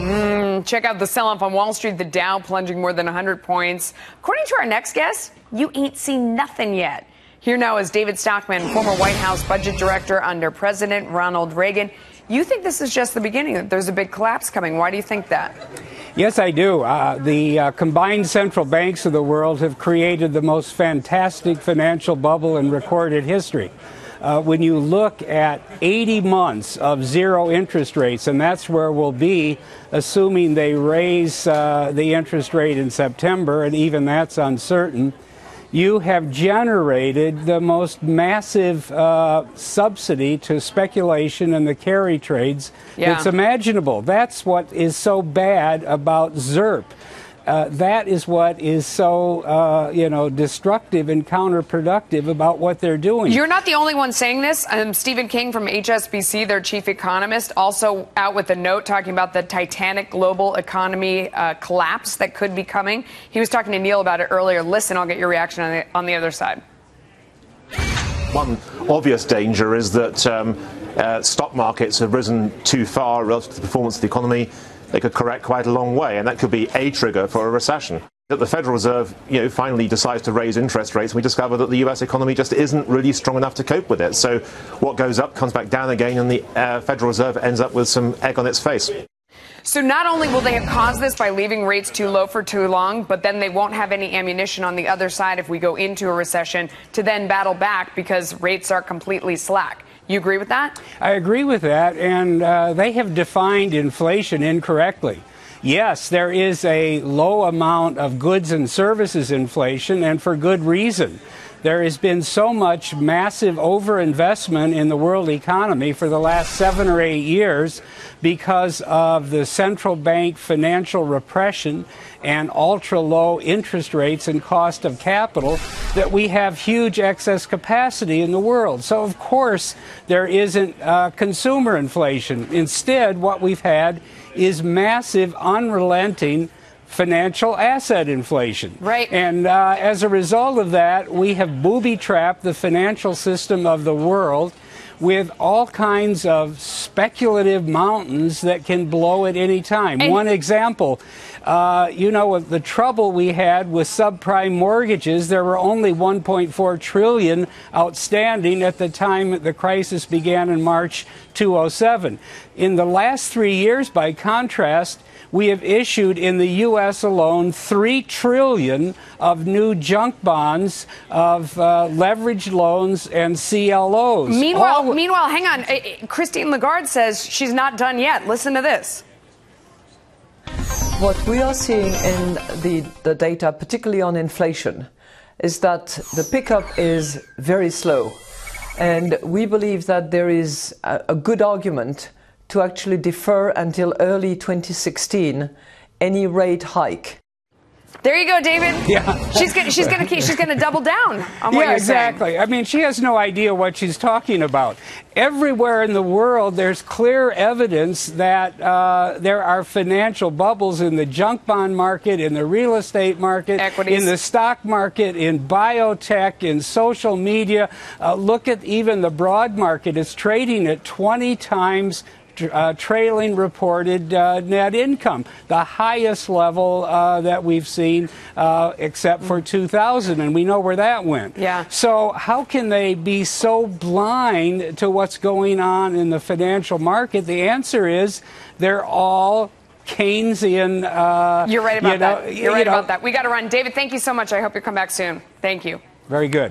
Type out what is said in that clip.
Mm, check out the sell off on Wall Street, the Dow plunging more than 100 points. According to our next guest, you ain't seen nothing yet. Here now is David Stockman, former White House budget director under President Ronald Reagan. You think this is just the beginning, that there's a big collapse coming. Why do you think that? Yes, I do. Uh, the uh, combined central banks of the world have created the most fantastic financial bubble in recorded history. Uh, when you look at 80 months of zero interest rates, and that's where we'll be, assuming they raise uh, the interest rate in September, and even that's uncertain you have generated the most massive uh, subsidy to speculation and the carry trades yeah. that's imaginable. That's what is so bad about ZIRP. Uh, that is what is so, uh, you know, destructive and counterproductive about what they're doing. You're not the only one saying this. Um, Stephen King from HSBC, their chief economist, also out with a note talking about the Titanic global economy uh, collapse that could be coming. He was talking to Neil about it earlier. Listen, I'll get your reaction on the, on the other side. One obvious danger is that um, uh, stock markets have risen too far relative to the performance of the economy they could correct quite a long way, and that could be a trigger for a recession. That the Federal Reserve, you know, finally decides to raise interest rates, and we discover that the U.S. economy just isn't really strong enough to cope with it. So what goes up comes back down again, and the uh, Federal Reserve ends up with some egg on its face. So not only will they have caused this by leaving rates too low for too long, but then they won't have any ammunition on the other side if we go into a recession to then battle back because rates are completely slack. You agree with that? I agree with that, and uh, they have defined inflation incorrectly. Yes, there is a low amount of goods and services inflation, and for good reason. There has been so much massive overinvestment in the world economy for the last seven or eight years because of the central bank financial repression and ultra low interest rates and cost of capital that we have huge excess capacity in the world. So, of course, there isn't uh, consumer inflation. Instead, what we've had is massive, unrelenting financial asset inflation. Right. And uh, as a result of that, we have booby trapped the financial system of the world with all kinds of speculative mountains that can blow at any time. And One example, uh, you know, the trouble we had with subprime mortgages, there were only 1.4 trillion outstanding at the time the crisis began in March 2007. In the last three years, by contrast, we have issued in the U.S. alone three trillion of new junk bonds of uh, leveraged loans and CLOs. Meanwhile, All meanwhile, hang on. Christine Lagarde says she's not done yet. Listen to this. What we are seeing in the, the data, particularly on inflation, is that the pickup is very slow. And we believe that there is a, a good argument to actually defer until early 2016 any rate hike. There you go, David. Yeah. She's gonna she's gonna she's gonna double down on what yeah, you're exactly. Saying. I mean, she has no idea what she's talking about. Everywhere in the world, there's clear evidence that uh, there are financial bubbles in the junk bond market, in the real estate market, Equities. in the stock market, in biotech, in social media. Uh, look at even the broad market; it's trading at 20 times uh, trailing reported uh, net income, the highest level uh, that we've seen uh, except for 2000, and we know where that went. Yeah. So how can they be so blind to what's going on in the financial market? The answer is they're all Keynesian. Uh, You're right about you know, that. You're right know, about that. We got to run. David, thank you so much. I hope you come back soon. Thank you. Very good.